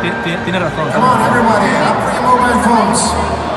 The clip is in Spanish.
tiene razón. Come on, everybody, up your mobile phones.